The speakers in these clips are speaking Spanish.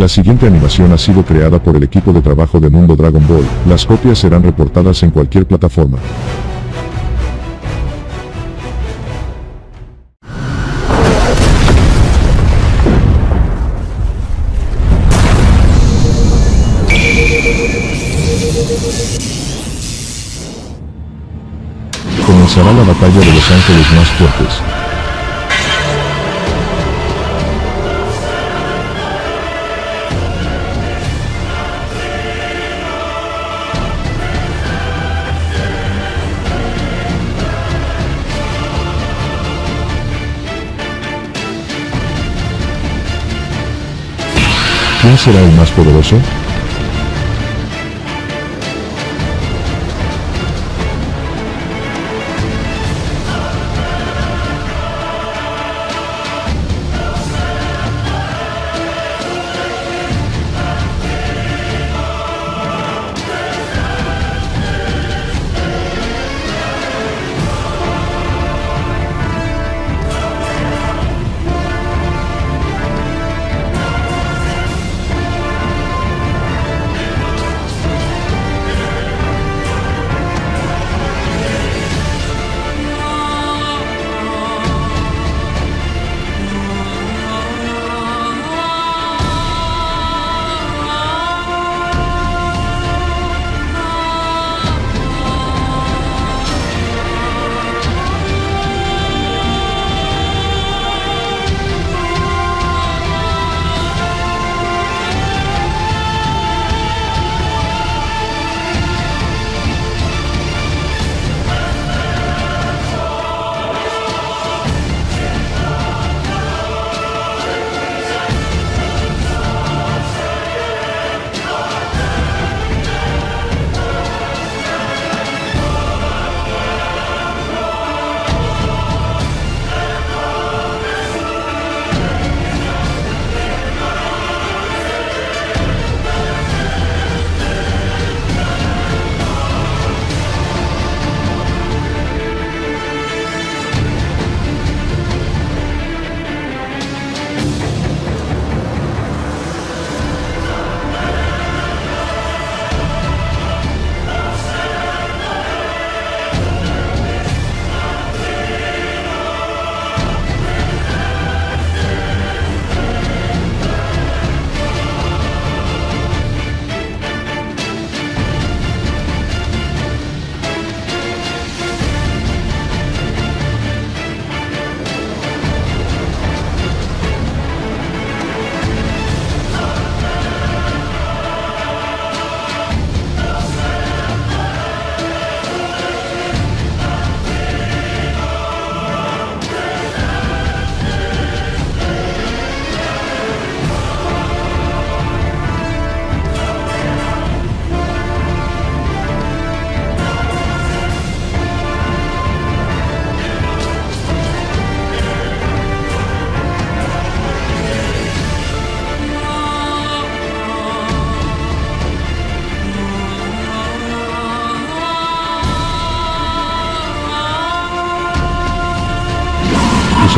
La siguiente animación ha sido creada por el equipo de trabajo de Mundo Dragon Ball. Las copias serán reportadas en cualquier plataforma. Comenzará la batalla de los ángeles más fuertes. ¿Quién será el más poderoso?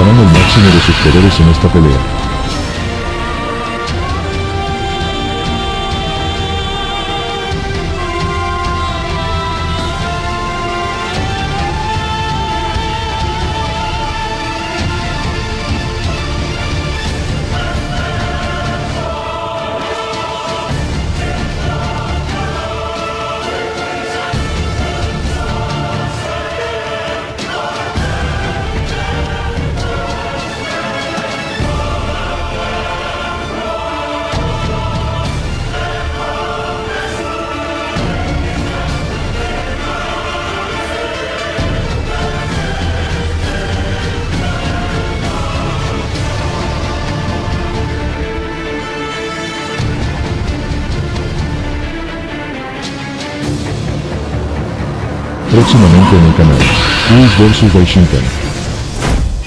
Usarán el máximo de sus poderes en esta pelea. Próximamente en el canal, Quiz vs Daishinkan.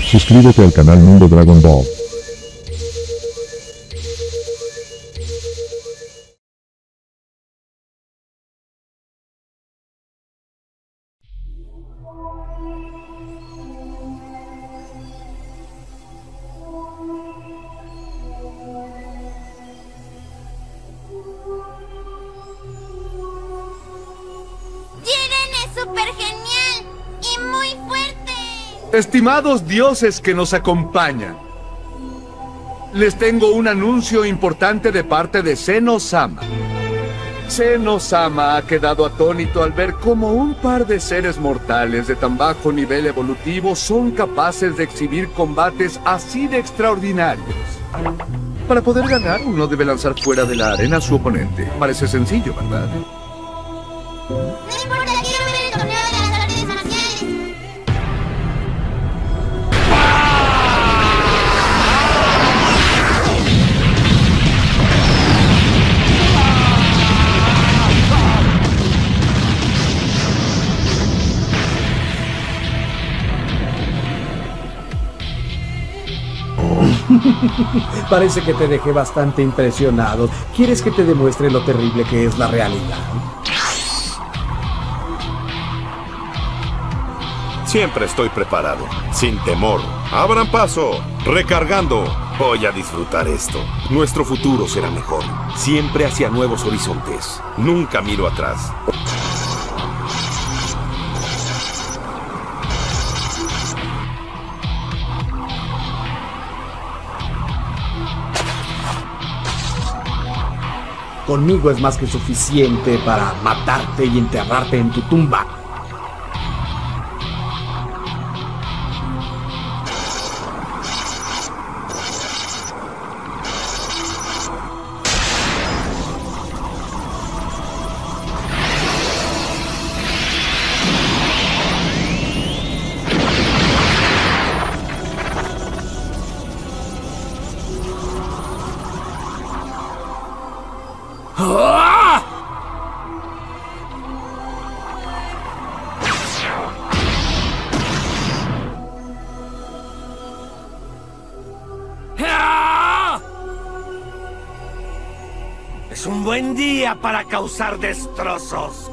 Suscríbete al canal Mundo Dragon Ball. Súper genial y muy fuerte. Estimados dioses que nos acompañan, les tengo un anuncio importante de parte de Seno-sama. Seno-sama ha quedado atónito al ver cómo un par de seres mortales de tan bajo nivel evolutivo son capaces de exhibir combates así de extraordinarios. Para poder ganar, uno debe lanzar fuera de la arena a su oponente. Parece sencillo, ¿verdad? Parece que te dejé bastante impresionado. ¿Quieres que te demuestre lo terrible que es la realidad? Siempre estoy preparado, sin temor. Abran paso, recargando. Voy a disfrutar esto. Nuestro futuro será mejor. Siempre hacia nuevos horizontes. Nunca miro atrás. Conmigo es más que suficiente para matarte y enterrarte en tu tumba. Buen día para causar destrozos.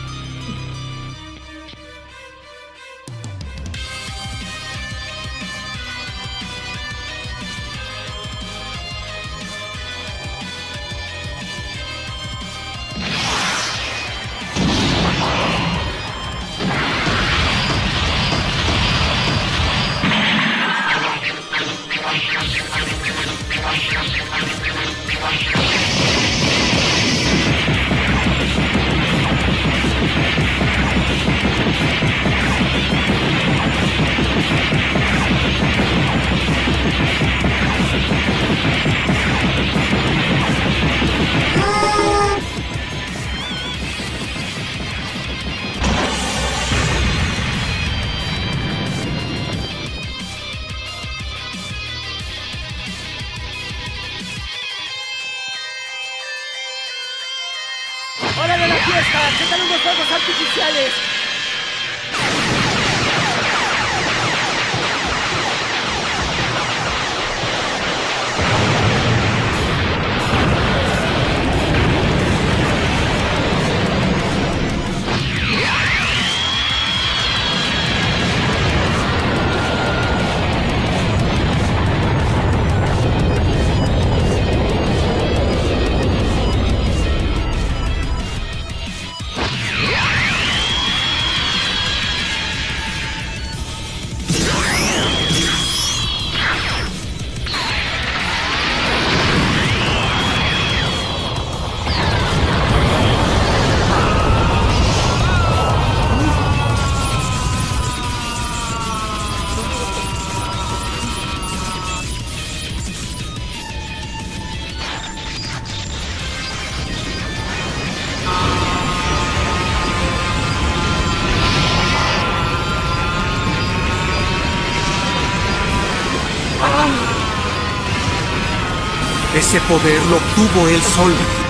Ese poder lo obtuvo él solo.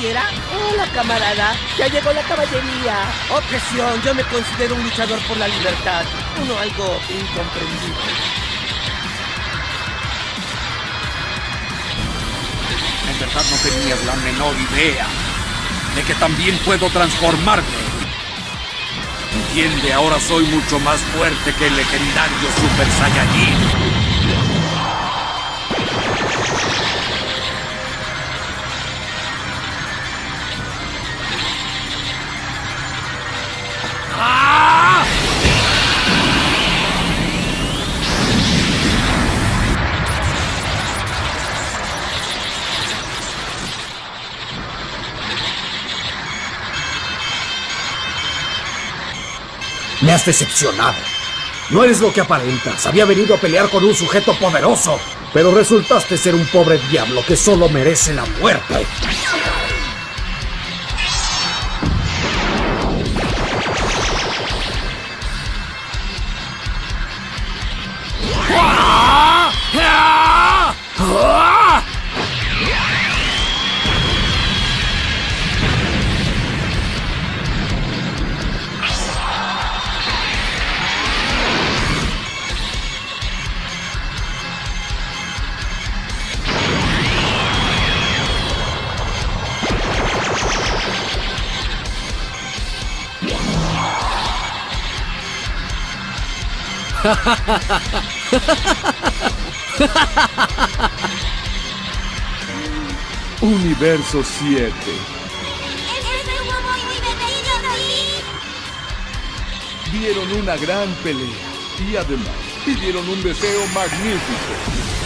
Hola, camarada. Ya llegó la caballería. Objeción, yo me considero un luchador por la libertad. Uno algo incomprendido. En verdad no tenías la menor idea de que también puedo transformarme. Entiende, ahora soy mucho más fuerte que el legendario Super Saiyajin. Me has decepcionado. No eres lo que aparentas. Había venido a pelear con un sujeto poderoso, pero resultaste ser un pobre diablo que solo merece la muerte. Universo 7. Estuvo divertido, sí. Dieron una gran pelea y además pidieron un deseo magnífico.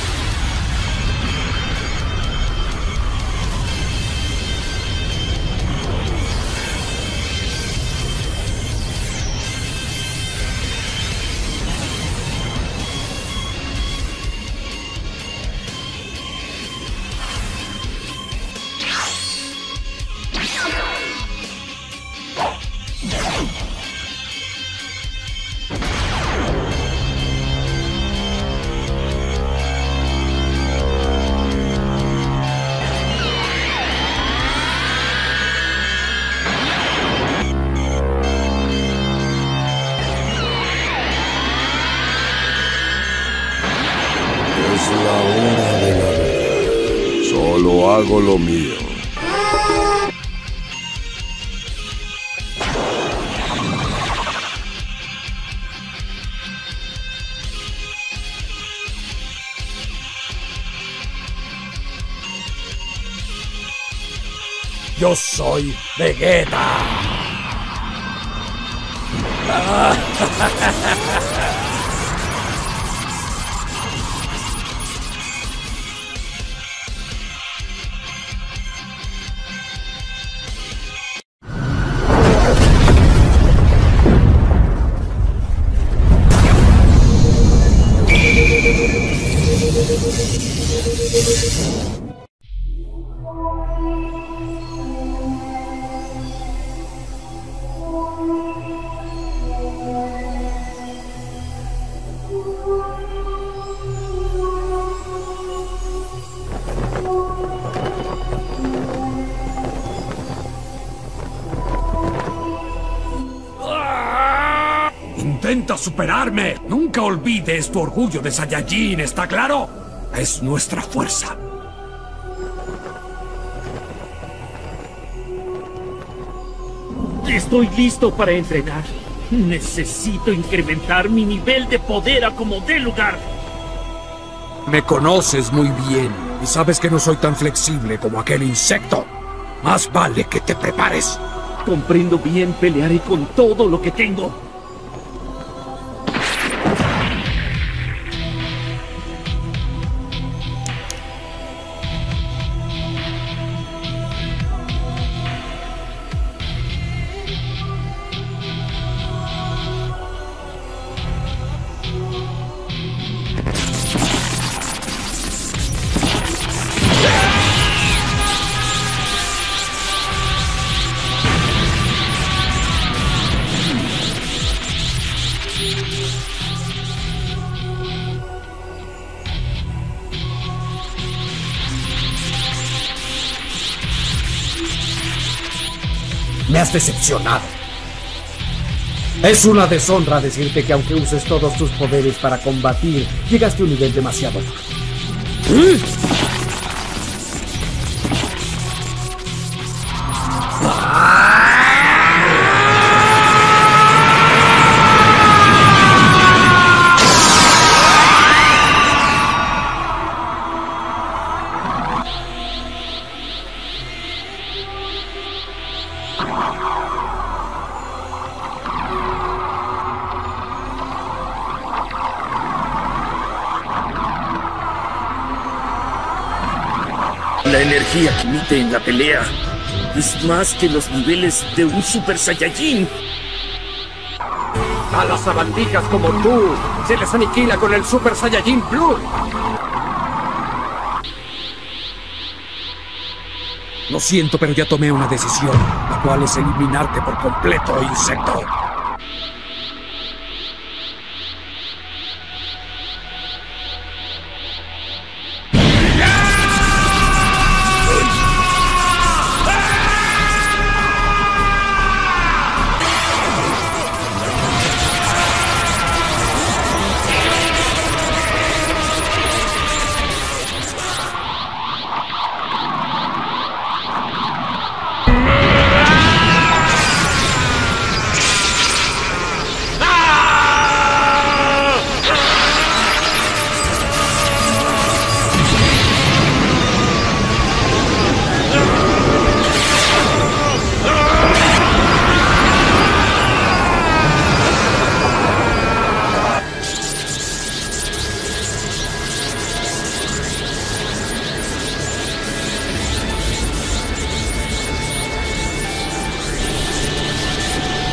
Yo soy Vegeta. Intenta superarme. Nunca olvides tu orgullo de Saiyajin, ¿está claro? Es nuestra fuerza. Estoy listo para entrenar. Necesito incrementar mi nivel de poder a como dé lugar. Me conoces muy bien y sabes que no soy tan flexible como aquel insecto. Más vale que te prepares. Comprendo bien, pelearé con todo lo que tengo. Decepcionado. Es una deshonra decirte que aunque uses todos tus poderes para combatir, llegaste a un nivel demasiado alto. La en la pelea es más que los niveles de un Super Saiyajin. A las sabandijas como tú se les aniquila con el Super Saiyajin Blue. Lo siento, pero ya tomé una decisión, la cual es eliminarte por completo, insecto.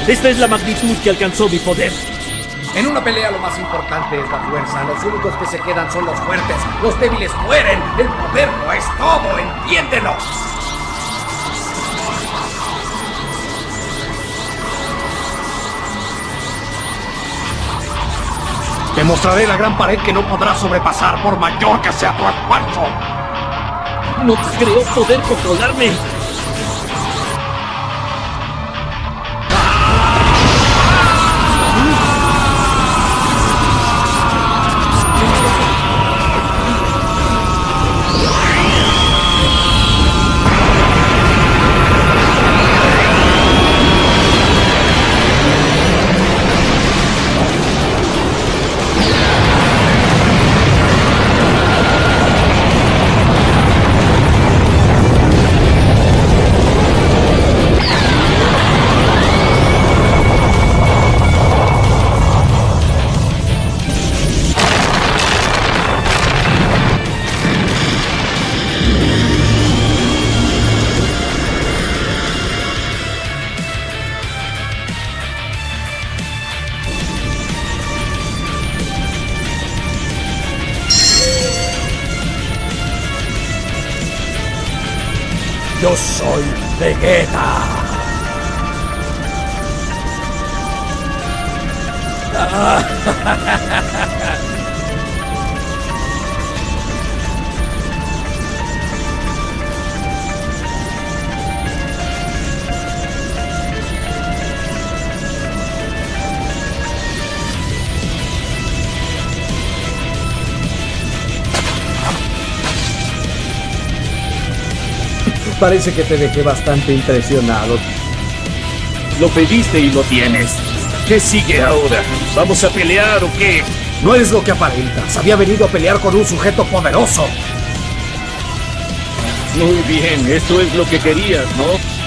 Esta es la magnitud que alcanzó mi poder. En una pelea lo más importante es la fuerza. Los únicos que se quedan son los fuertes. Los débiles mueren. El poder no es todo, entiéndelo. Te mostraré la gran pared que no podrás sobrepasar por mayor que sea tu esfuerzo. No creo poder controlarme. Parece que te dejé bastante impresionado. Lo pediste y lo tienes. ¿Qué sigue ahora? ¿Vamos a pelear o qué? No eres lo que aparentas. Había venido a pelear con un sujeto poderoso. Muy bien, esto es lo que querías, ¿no?